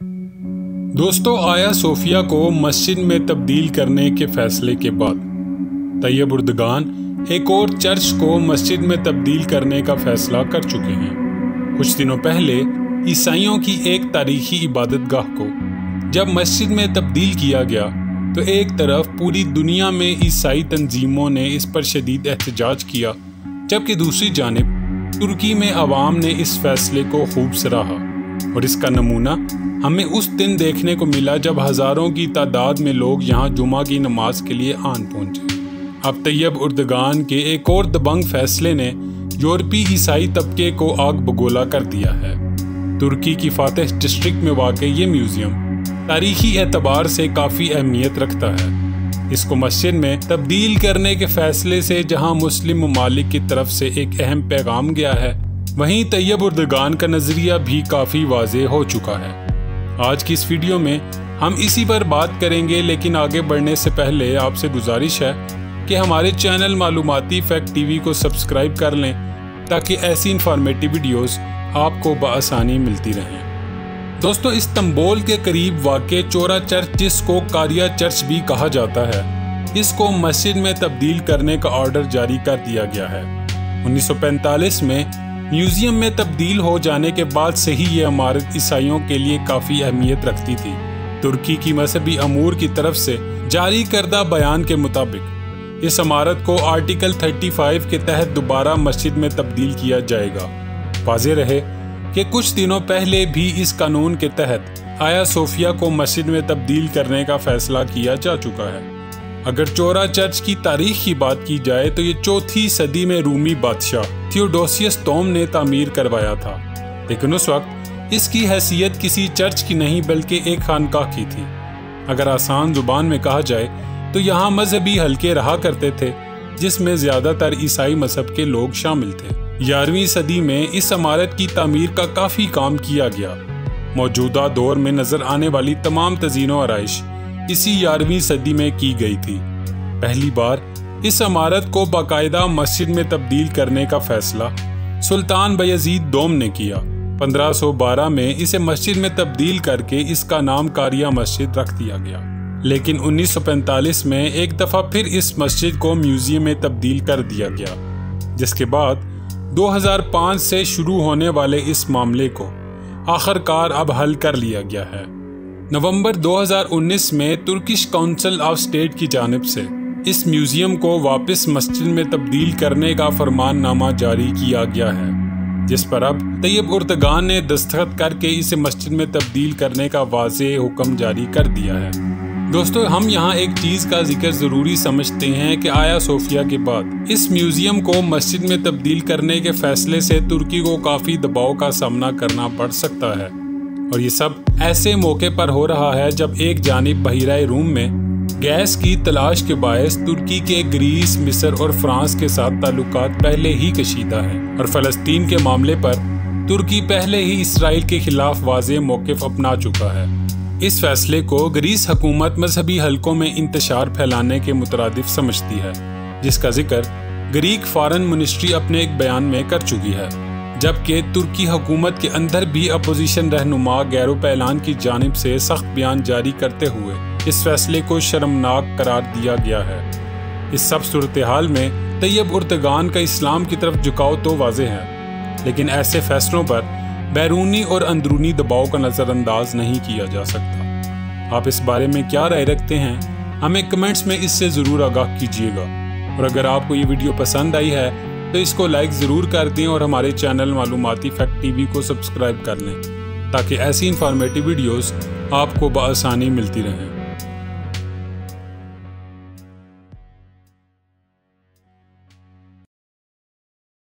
दोस्तों, आया सोफिया को मस्जिद में तब्दील करने के फैसले के बाद तैयब उर्दगान एक और चर्च को मस्जिद में तब्दील करने का फैसला कर चुके हैं। कुछ दिनों पहले ईसाइयों की एक तारीखी इबादत गाह को जब मस्जिद में तब्दील किया गया तो एक तरफ़ पूरी दुनिया में ईसाई तंजीमों ने इस पर शदीद एहतजाज किया, जबकि दूसरी जानब तुर्की में आवाम ने इस फैसले को खूब सराहा। और इसका नमूना, हमें उस दिन देखने को मिला जब हज़ारों की तादाद में लोग यहाँ जुमा की नमाज़ के लिए आन पहुँचे। अब तैयब उर्दगान के एक और दबंग फैसले ने यूरोपी ईसाई तबके को आग बगोला कर दिया है। तुर्की की फातह डिस्ट्रिक्ट में वाक़ ये म्यूज़ियम तारीखी एतबार से काफ़ी अहमियत रखता है। इसको मस्जिद में तब्दील करने के फैसले से जहाँ मुस्लिम ममालिक की तरफ़ से एक अहम पैगाम गया है वहीं तैयब उर्दगान का नज़रिया भी काफ़ी वाज हो चुका है। आज की इस वीडियो में हम इसी पर बात करेंगे, लेकिन आगे बढ़ने से पहले आपसे गुजारिश है कि हमारे चैनल मालूमती फैक्ट टीवी को सब्सक्राइब कर लें, ताकि ऐसी इंफॉर्मेटिव वीडियोस आपको बसानी मिलती रहें। दोस्तों, इस्तंबुल के करीब वाक़ चोरा चर्च, जिसको कारिया चर्च भी कहा जाता है, इसको मस्जिद में तब्दील करने का ऑर्डर जारी कर दिया गया है। 1945 में म्यूज़ियम में तब्दील हो जाने के बाद से ही ये इमारत ईसाइयों के लिए काफ़ी अहमियत रखती थी। तुर्की की मजहबी अमूर की तरफ़ से जारी करदा बयान के मुताबिक, इस इमारत को आर्टिकल 35 के तहत दोबारा मस्जिद में तब्दील किया जाएगा। वाजे रहे कि कुछ दिनों पहले भी इस कानून के तहत आया सोफिया को मस्जिद में तब्दील करने का फैसला किया जा चुका है। अगर चोरा चर्च की तारीख की बात की जाए तो ये चौथी सदी में रूमी बादशाह थियोडोसियस तोम ने तामीर करवाया था। लेकिन उस वक्त इसकी हैसियत किसी चर्च की नहीं, बल्कि एक खानकाह की थी। अगर आसान ज़ुबान में कहा जाए तो यहाँ मजहबी हल्के रहा करते थे, जिसमें ज़्यादातर ईसाई मज़हब के लोग शामिल थे। ग्यारहवीं सदी में इस इमारत की तमीर का काफ़ी काम किया गया। मौजूदा दौर में नज़र आने वाली तमाम तजीनों आरइश इसी ग्यारहवीं सदी में की गई थी। पहली बार इस इमारत को बाकायदा मस्जिद में तब्दील करने का फैसला सुल्तान बयजीद दोम ने किया। 1512 में इसे मस्जिद में तब्दील करके इसका नाम कारिया मस्जिद रख दिया गया। लेकिन 1945 में एक दफ़ा फिर इस मस्जिद को म्यूज़ियम में तब्दील कर दिया गया, जिसके बाद 2005 से शुरू होने वाले इस मामले को आखिरकार अब हल कर लिया गया है। नवंबर 2019 में तुर्किश काउंसिल ऑफ़ स्टेट की जानब से इस म्यूज़ियम को वापस मस्जिद में तब्दील करने का फरमाननामा जारी किया गया है, जिस पर अब तैयब उर्तगान ने दस्तखत करके इसे मस्जिद में तब्दील करने का वाज हुक्म जारी कर दिया है। दोस्तों, हम यहाँ एक चीज़ का ज़िक्र ज़रूरी समझते हैं कि आया सोफिया के बाद इस म्यूज़ियम को मस्जिद में तब्दील करने के फैसले से तुर्की को काफ़ी दबाव का सामना करना पड़ सकता है। और ये सब ऐसे मौके पर हो रहा है जब एक जानब बहिरा रूम में गैस की तलाश के बायस तुर्की के ग्रीस, मिस्र और फ्रांस के साथ ताल्लुक पहले ही कशीदा हैं और फ़लस्तीन के मामले पर तुर्की पहले ही इसराइल के खिलाफ वाज मौक़ अपना चुका है। इस फैसले को ग्रीस हकूमत मजहबी हलकों में इंतशार फैलाने के मुतरदफ समझती है, जिसका ज़िक्र ग्रीक फॉरेन मिनिस्ट्री अपने एक बयान में कर चुकी है। जबकि तुर्की हुकूमत के अंदर भी अपोजिशन रहनुमा गैरो पैलान की जानब से सख्त बयान जारी करते हुए इस फैसले को शर्मनाक करार दिया गया है। इस सब सूरत हाल में तैयब उर्तगान का इस्लाम की तरफ़ झुकाव तो वाजे है, लेकिन ऐसे फैसलों पर बैरूनी और अंदरूनी दबाव का नज़रअंदाज नहीं किया जा सकता। आप इस बारे में क्या राय रखते हैं, हमें कमेंट्स में इससे ज़रूर आगाह कीजिएगा। और अगर आपको ये वीडियो पसंद आई है तो इसको लाइक ज़रूर कर दें और हमारे चैनल मालूमती फैक्ट टीवी को सब्सक्राइब कर लें, ताकि ऐसी इंफॉर्मेटिव वीडियोस आपको बसानी मिलती रहें।